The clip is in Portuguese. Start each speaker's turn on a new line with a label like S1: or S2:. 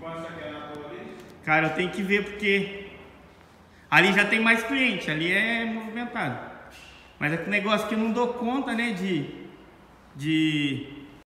S1: quanto é você quer é na tua ali?
S2: Cara, eu tenho que ver porque ali já tem mais cliente, ali é movimentado. Mas é que negócio que eu não dou conta, né, de, de